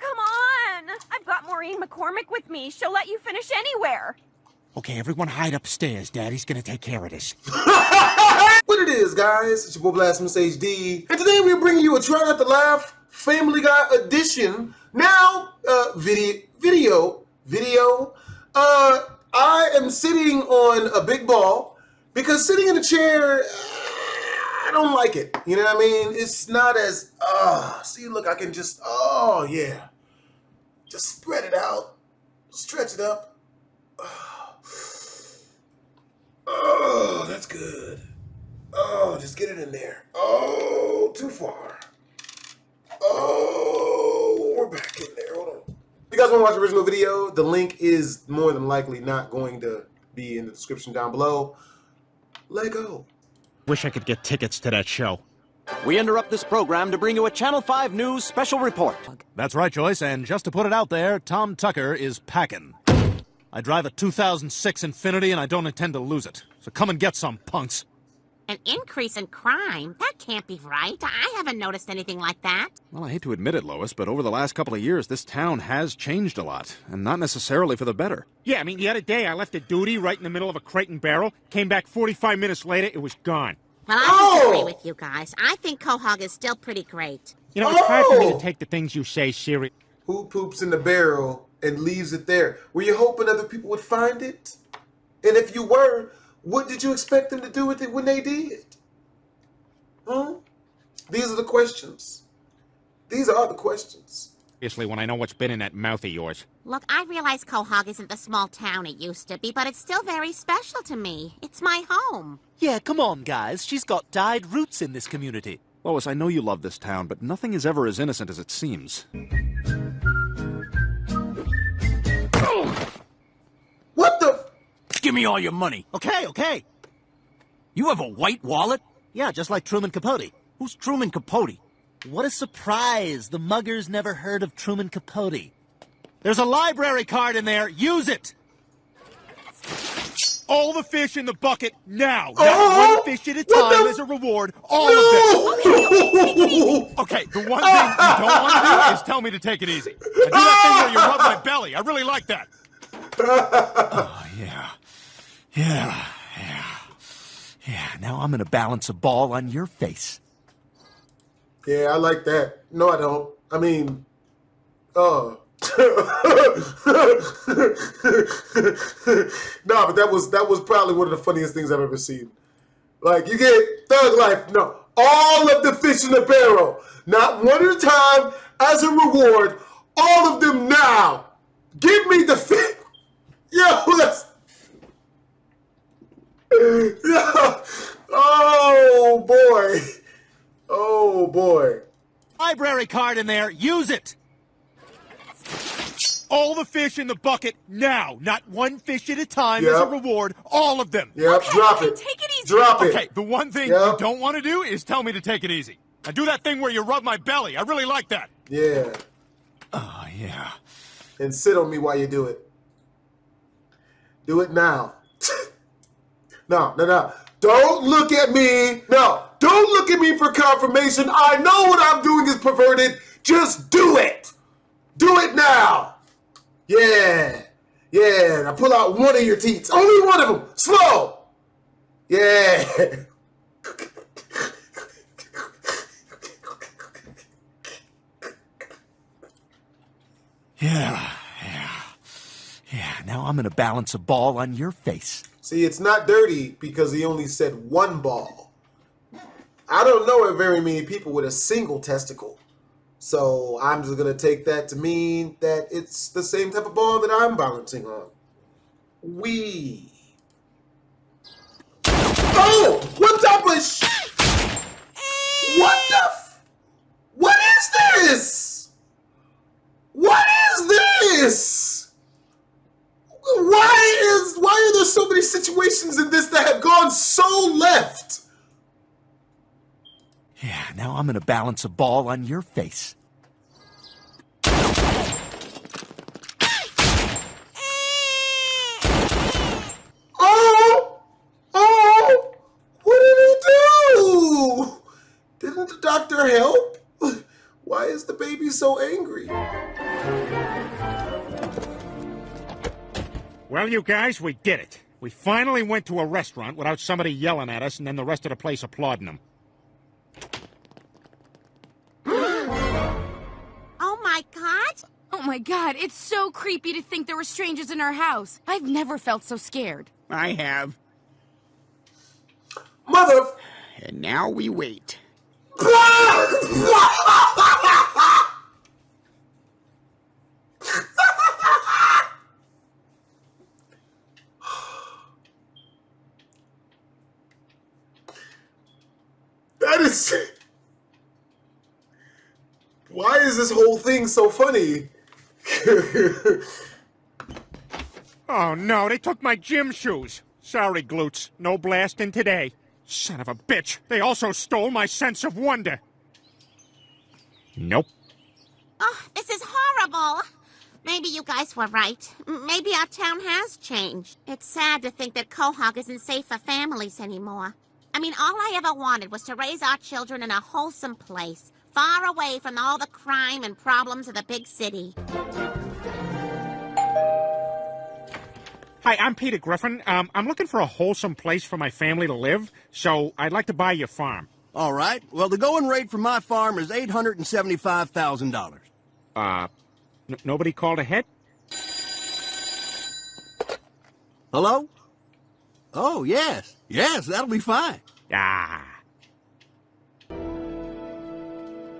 come on! I've got Maureen McCormick with me. She'll let you finish anywhere. Okay, everyone hide upstairs. Daddy's gonna take care of this. what it is, guys? It's your boy Blastphamous HD, and today we're bringing you a Try Not to Laugh Family Guy edition. Now, uh, video, video, video. Uh, I am sitting on a big ball because sitting in a chair, I don't like it. You know what I mean? It's not as, uh, see, look, I can just, oh, yeah. Just spread it out, stretch it up. Oh, that's good. Oh, just get it in there. Oh, too far. Oh, we're back in there. Hold on. If you guys want to watch the original video, the link is more than likely not going to be in the description down below. Let go. Wish I could get tickets to that show. We interrupt this program to bring you a Channel 5 News special report. That's right, Joyce, and just to put it out there, Tom Tucker is packing. I drive a 2006 Infiniti and I don't intend to lose it. So come and get some, punks. An increase in crime? That can't be right. I haven't noticed anything like that. Well, I hate to admit it, Lois, but over the last couple of years, this town has changed a lot, and not necessarily for the better. Yeah, I mean, the other day I left a duty right in the middle of a crate and barrel, came back 45 minutes later, it was gone. Well, I oh! disagree with you guys. I think Quahog is still pretty great. You know, it's oh! hard for me to oh! take the things you say serious. Who poops in the barrel and leaves it there. Were you hoping other people would find it? And if you were, what did you expect them to do with it when they did? Huh? These are the questions. These are the questions. Obviously, when I know what's been in that mouth of yours. Look, I realize Quahog isn't the small town it used to be, but it's still very special to me. It's my home. Yeah, come on, guys. She's got dyed roots in this community. Lois, I know you love this town, but nothing is ever as innocent as it seems. What the? Give me all your money. Okay, okay. You have a white wallet? Yeah, just like Truman Capote. Who's Truman Capote? What a surprise. The muggers never heard of Truman Capote. There's a library card in there. Use it. All the fish in the bucket now. Oh, one fish at a time as a reward. All no. of them. Okay, the one thing you don't want to do is tell me to take it easy. I do that thing where you rub my belly. I really like that. oh, yeah. Yeah, yeah. Yeah, now I'm gonna balance a ball on your face. Yeah, I like that. No, I don't. I mean, uh. oh. no, but that was that was probably one of the funniest things I've ever seen. Like you get thug life, no, all of the fish in the barrel, not one at a time as a reward. All of them now. Give me the fish. Yo, that's yeah. Oh boy. Oh boy. Library card in there. Use it. All the fish in the bucket now. Not one fish at a time yep. as a reward. All of them. Yep. Okay, Drop it. Take it easy. Drop it. Okay. The one thing yep. you don't want to do is tell me to take it easy. I do that thing where you rub my belly. I really like that. Yeah. Oh yeah. And sit on me while you do it. Do it now. No, no, no. Don't look at me. No, don't look at me for confirmation. I know what I'm doing is perverted. Just do it. Do it now. Yeah. Yeah. Now pull out one of your teeth. Only one of them. Slow. Yeah. Yeah, yeah. Yeah, now I'm gonna balance a ball on your face. See, it's not dirty because he only said one ball. I don't know of very many people with a single testicle. So I'm just going to take that to mean that it's the same type of ball that I'm balancing on. We. Oh! What type of sh- What the What is this? What is this? Why is why are there so many situations in this that have gone so left? Yeah, now I'm gonna balance a ball on your face. Oh! Oh! What did he do? Didn't the doctor help? Why is the baby so angry? Well, you guys, we did it. We finally went to a restaurant without somebody yelling at us and then the rest of the place applauding them. My god, it's so creepy to think there were strangers in our house. I've never felt so scared. I have. Mother. And now we wait. That is. Why is this whole thing so funny? Oh no, they took my gym shoes. Sorry, glutes. No blasting today. Son of a bitch. They also stole my sense of wonder. Nope. Oh, this is horrible. Maybe you guys were right. Maybe our town has changed. It's sad to think that Quahog isn't safe for families anymore. I mean, all I ever wanted was to raise our children in a wholesome place, far away from all the crime and problems of the big city. Hi, I'm Peter Griffin. Um, I'm looking for a wholesome place for my family to live, so I'd like to buy your farm. All right. Well, the going rate for my farm is $875,000. Uh, nobody called ahead? Hello? Oh, yes. Yes, that'll be fine. Ah.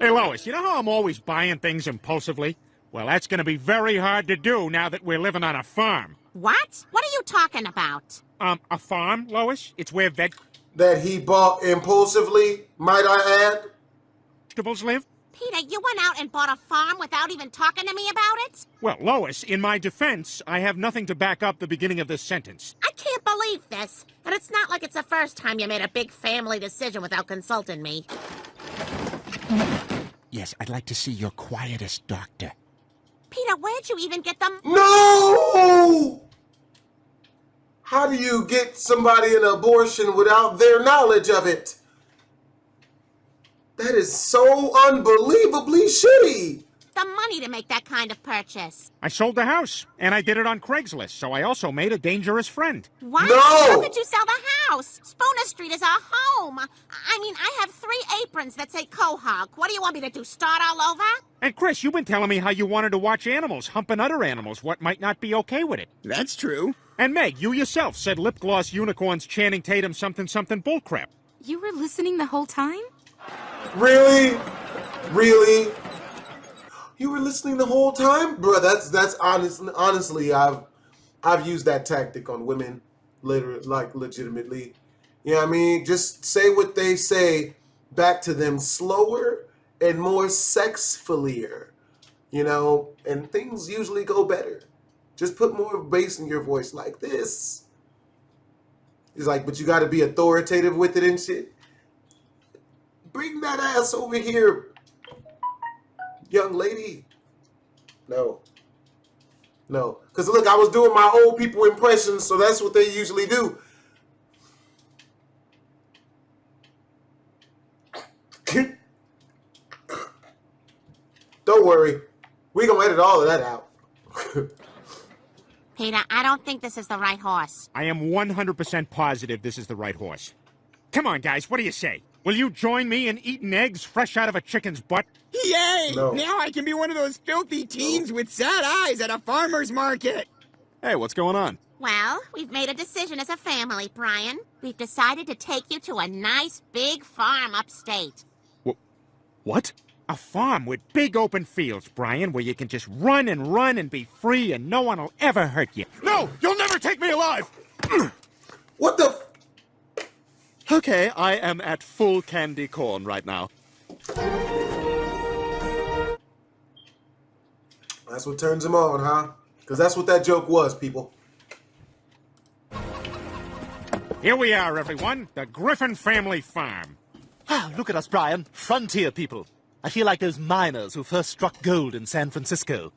Hey, Lois, you know how I'm always buying things impulsively? Well, that's going to be very hard to do now that we're living on a farm. What? What are you talking about? Um, a farm, Lois? It's where veg... that he bought impulsively, might I add? vegetables live? Peter, you went out and bought a farm without even talking to me about it? Well, Lois, in my defense, I have nothing to back up the beginning of this sentence. I can't believe this. And it's not like it's the first time you made a big family decision without consulting me. Yes, I'd like to see your quietest doctor. Peter, where'd you even get them? No! How do you get somebody an abortion without their knowledge of it? That is so unbelievably shitty. The money to make that kind of purchase. I sold the house, and I did it on Craigslist, so I also made a dangerous friend. What? No! How could you sell the house? Spooner Street is our home. I mean, I have three aprons that say Quahog. What do you want me to do? Start all over? And Chris, you've been telling me how you wanted to watch animals humping other animals. What might not be okay with it? That's true. And Meg, you yourself said lip gloss unicorns Channing Tatum something something bullcrap. You were listening the whole time? Really? Really? You were listening the whole time? Bruh, that's that's honest honestly, I've I've used that tactic on women literally like legitimately. You know what I mean? Just say what they say back to them slower and more sexfulier. You know, and things usually go better. Just put more bass in your voice like this. He's like, but you gotta be authoritative with it and shit. Bring that ass over here, young lady. No. No. Because look, I was doing my old people impressions, so that's what they usually do. Don't worry. We're going to edit all of that out. Peter, I don't think this is the right horse. I am 100% positive this is the right horse. Come on, guys, what do you say? Will you join me in eating eggs fresh out of a chicken's butt? Yay! No. Now I can be one of those filthy teens with sad eyes at a farmer's market. Hey, what's going on? Well, we've made a decision as a family, Brian. We've decided to take you to a nice big farm upstate. What? A farm with big open fields, Brian, where you can just run and run and be free and no one will ever hurt you. No! You'll never take me alive! What the? Okay, I am at full candy corn right now. That's what turns him on, huh? Because that's what that joke was, people. Here we are, everyone, the Griffin family farm. Ah, look at us, Brian. Frontier people. I feel like those miners who first struck gold in San Francisco.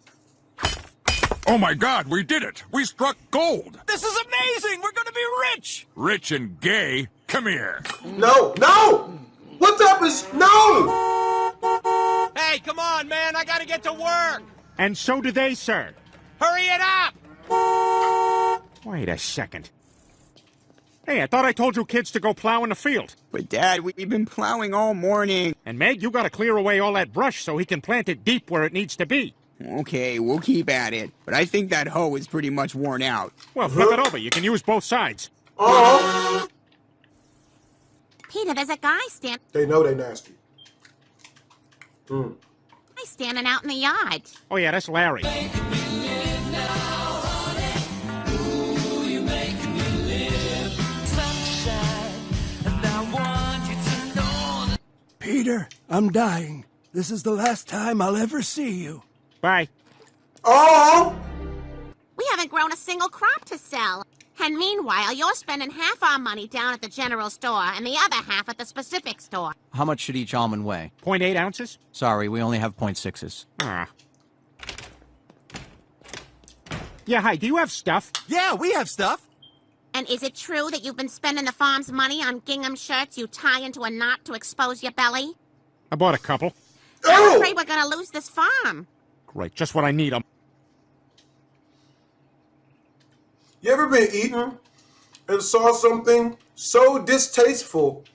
Oh my god, we did it! We struck gold! This is amazing! We're gonna be rich! Rich and gay? Come here. No, no! What's up is no! Hey, come on, man! I gotta get to work! And so do they, sir. Hurry it up! Wait a second. Hey, I thought I told you kids to go plow in the field. But, Dad, we've been plowing all morning. And Meg, you gotta clear away all that brush so he can plant it deep where it needs to be. Okay, we'll keep at it. But I think that hoe is pretty much worn out. Well, flip it over. You can use both sides. Oh, Peter, there's a guy stand they know they nasty. Hmm. guy standing out in the yard. Oh, yeah, that's Larry. Peter, I'm dying. This is the last time I'll ever see you. Bye. Oh, We haven't grown a single crop to sell. And meanwhile, you're spending half our money down at the general store and the other half at the specific store. How much should each almond weigh? 0.8 ounces? Sorry, we only have 0.6s. Ah. Yeah, hi, do you have stuff? Yeah, we have stuff. And is it true that you've been spending the farm's money on gingham shirts you tie into a knot to expose your belly? I bought a couple. I'm oh! afraid we're gonna lose this farm. Great, just what I need. Um, You ever been eating and saw something so distasteful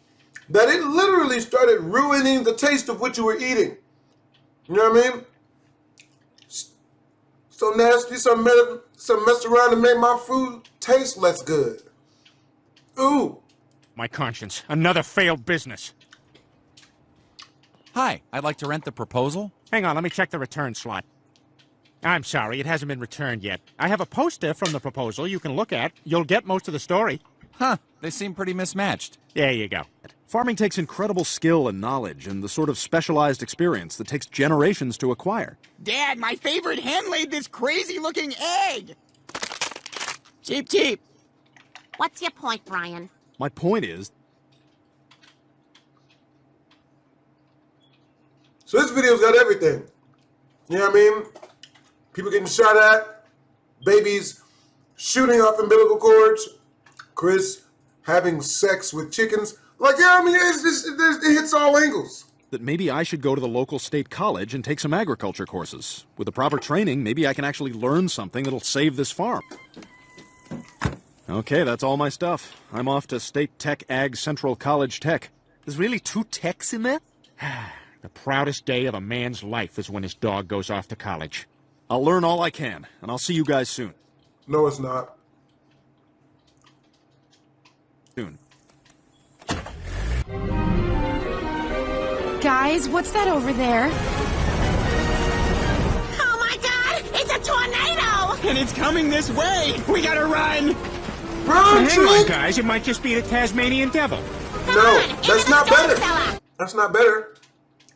that it literally started ruining the taste of what you were eating? You know what I mean? S- So nasty, some mess, some messed around and made my food taste less good. Ooh, my conscience. Another failed business. Hi, I'd like to rent the proposal. Hang on, let me check the return slot. I'm sorry, it hasn't been returned yet. I have a poster from the proposal you can look at. You'll get most of the story. Huh, they seem pretty mismatched. There you go. Farming takes incredible skill and knowledge and the sort of specialized experience that takes generations to acquire. Dad, my favorite hen laid this crazy looking egg! Cheap, cheap. What's your point, Brian? My point is, so this video's got everything. You know what I mean? People getting shot at, babies shooting off umbilical cords, Chris having sex with chickens. Like, yeah, I mean, it's just, it, it hits all angles. that maybe I should go to the local state college and take some agriculture courses. With the proper training, maybe I can actually learn something that'll save this farm. Okay, that's all my stuff. I'm off to State Tech Ag Central College Tech. There's really two techs in there? The proudest day of a man's life is when his dog goes off to college. I'll learn all I can, and I'll see you guys soon. No, it's not. Soon. Guys, what's that over there? Oh my god! It's a tornado! And it's coming this way! We gotta run! Run, Hang on, guys. It might just be the Tasmanian devil. Come No, on, that's not better. cellar. That's not better.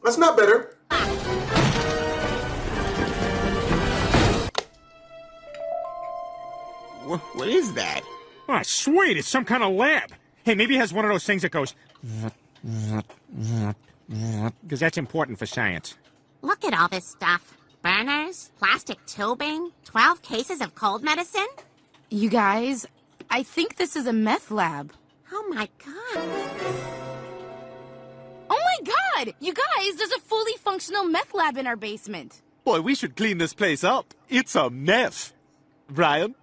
That's not better. What is that? Oh, sweet. It's some kind of lab. Hey, maybe it has one of those things that goes. Because that's important for science. Look at all this stuff. Burners, plastic tubing, 12 cases of cold medicine. You guys, I think this is a meth lab. Oh my god. Oh my god! You guys, there's a fully functional meth lab in our basement. Boy, we should clean this place up. It's a mess. Brian?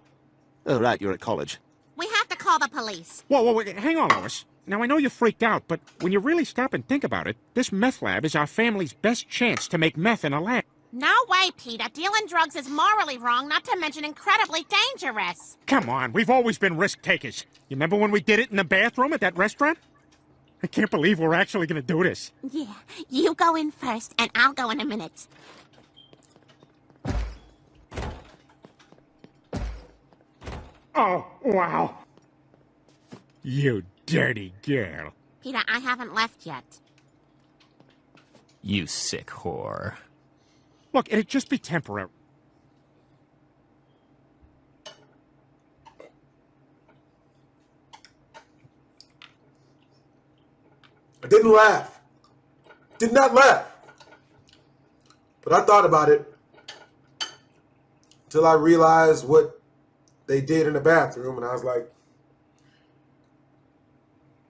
Oh, right, you're at college. We have to call the police. Whoa, whoa, wait, hang on, Lois. Now, I know you're freaked out, but when you really stop and think about it, this meth lab is our family's best chance to make meth in a lab. No way, Peter. Dealing drugs is morally wrong, not to mention incredibly dangerous. Come on, we've always been risk takers. You remember when we did it in the bathroom at that restaurant? I can't believe we're actually gonna do this. Yeah, you go in first, and I'll go in a minute. Oh, wow. You dirty girl. Peter, I haven't left yet. You sick whore. Look, it'd just be temporary. I didn't laugh. Did not laugh. But I thought about it until I realized what they did in the bathroom, and I was like,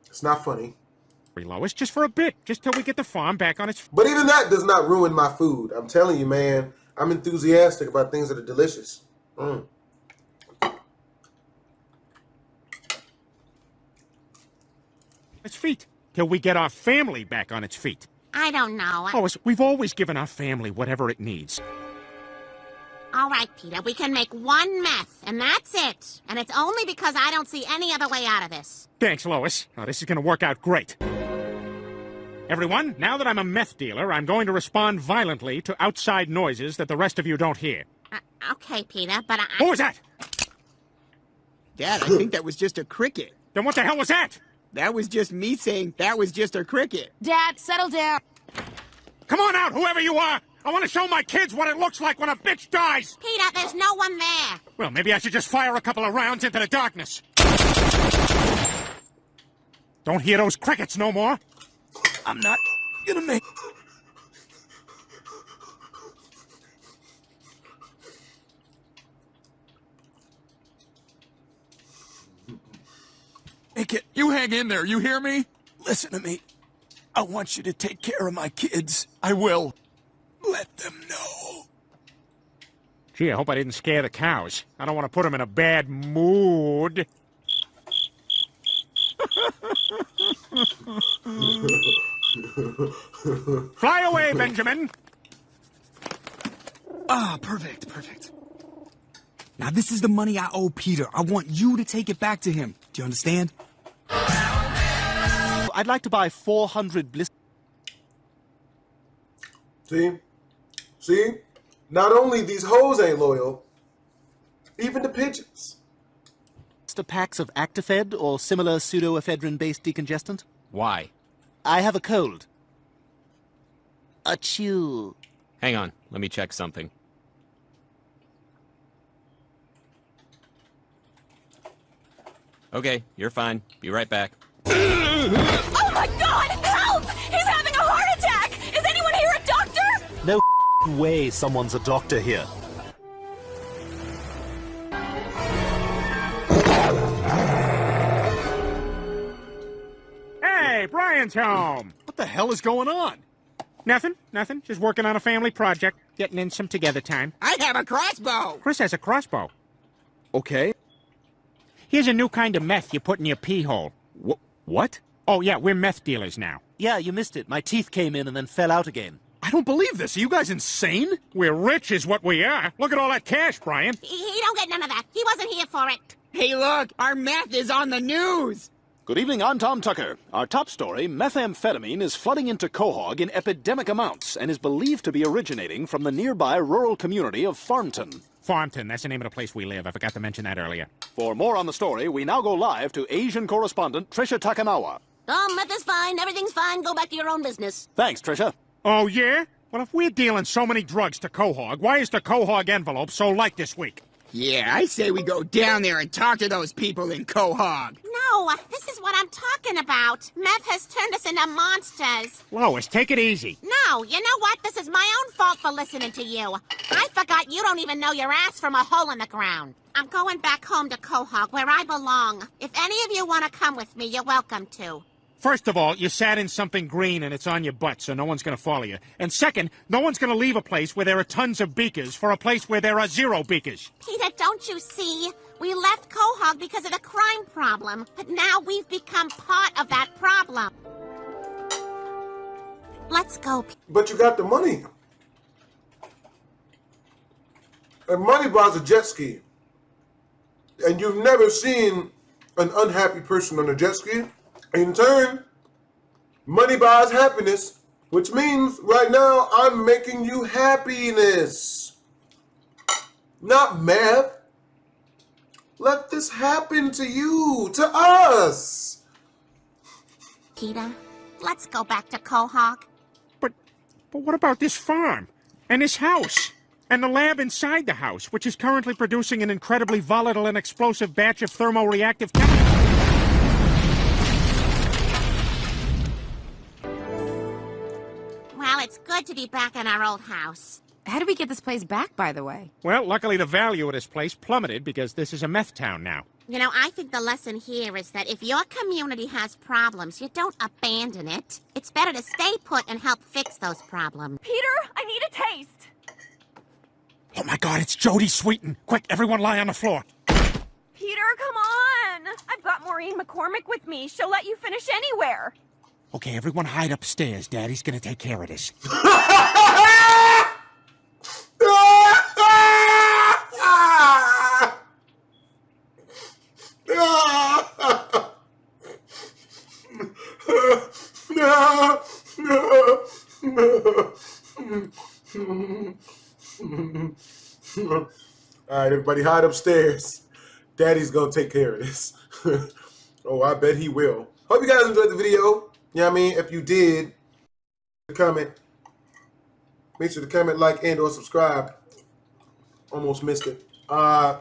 it's not funny. Lois, just for a bit, just till we get the farm back on its. But even that does not ruin my food. I'm telling you, man. I'm enthusiastic about things that are delicious. Mm. Its feet. Till we get our family back on its feet. I don't know. Lois, we've always given our family whatever it needs. All right, Peter, we can make one mess, and that's it. And it's only because I don't see any other way out of this. Thanks, Lois. Oh, this is gonna work out great. Everyone, now that I'm a meth dealer, I'm going to respond violently to outside noises that the rest of you don't hear. Uh, okay, Peter, but I... What was that? Dad, I think that was just a cricket. Then what the hell was that? That was just me saying that was just a cricket. Dad, settle down. Come on out, whoever you are! I want to show my kids what it looks like when a bitch dies! Peter, there's no one there. Well, maybe I should just fire a couple of rounds into the darkness. Don't hear those crickets no more. I'm not gonna make... Make it. You hang in there, you hear me? Listen to me. I want you to take care of my kids. I will. Let them know. Gee, I hope I didn't scare the cows. I don't want to put them in a bad mood. Fly away, Benjamin! Ah, perfect, perfect. Now this is the money I owe Peter. I want you to take it back to him. Do you understand? I'd like to buy 400 blister See? See? Not only these hoes ain't loyal, even the pigeons. packs of Actifed or similar pseudoephedrine-based decongestant. Why? I have a cold. A Achoo. Hang on, let me check something. Okay, you're fine. Be right back. Oh my god! Help! He's having a heart attack! Is anyone here a doctor? No way someone's a doctor here. Hey, Brian's home! What the hell is going on? Nothing, nothing. Just working on a family project, getting in some together time. I have a crossbow. Chris has a crossbow. Okay. Here's a new kind of meth you put in your pee hole. Wh- what? Oh, yeah, we're meth dealers now. Yeah, you missed it. My teeth came in and then fell out again. I don't believe this. Are you guys insane? We're rich is what we are. Look at all that cash, Brian. He, he don't get none of that. He wasn't here for it. Hey, look, our meth is on the news. Good evening, I'm Tom Tucker. Our top story methamphetamine is flooding into Quahog in epidemic amounts and is believed to be originating from the nearby rural community of Farmton. Farmton, that's the name of the place we live. I forgot to mention that earlier. For more on the story, we now go live to Asian correspondent Trisha Takanawa. Oh, meth is fine. Everything's fine. Go back to your own business. Thanks, Trisha. Oh, yeah? Well, if we're dealing so many drugs to Quahog, why is the Quahog envelope so light this week? Yeah, I say we go down there and talk to those people in Quahog. No, this is what I'm talking about. Meth has turned us into monsters. Lois, take it easy. No, you know what? This is my own fault for listening to you. I forgot you don't even know your ass from a hole in the ground. I'm going back home to Quahog, where I belong. If any of you want to come with me, you're welcome to. First of all, you sat in something green and it's on your butt, so no one's gonna follow you. And second, no one's gonna leave a place where there are tons of beakers for a place where there are zero beakers. Peter, don't you see? We left Quahog because of the crime problem, but now we've become part of that problem. Let's go. P- But you got the money. And money buys a jet ski. And you've never seen an unhappy person on a jet ski. In turn, money buys happiness, which means right now I'm making you happiness. Not math. Let this happen to you, to us. Peter, let's go back to Quahog. But, but what about this farm? And this house? And the lab inside the house, which is currently producing an incredibly volatile and explosive batch of thermoreactive chemicals? Good to be back in our old house. How do we get this place back, by the way? Well, luckily the value of this place plummeted because this is a meth town now. You know, I think the lesson here is that if your community has problems, you don't abandon it. It's better to stay put and help fix those problems. Peter, I need a taste. Oh my god, it's Jodie Sweetin. Quick, everyone lie on the floor. Peter, come on! I've got Maureen McCormick with me. She'll let you finish anywhere. Okay, everyone hide upstairs. Daddy's gonna take care of this. All right, everybody, hide upstairs. Daddy's gonna take care of this. oh, I bet he will. Hope you guys enjoyed the video. You know what I mean? If you did, comment. Make sure to comment, like, and or subscribe. Almost missed it. Uh,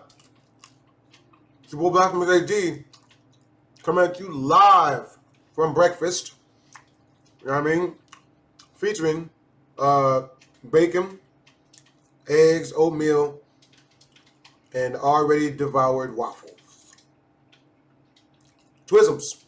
it's your Blastphamous HD. Coming at you live from breakfast. You know what I mean? Featuring uh, bacon, eggs, oatmeal, and already devoured waffles. Twisms.